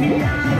Yeah.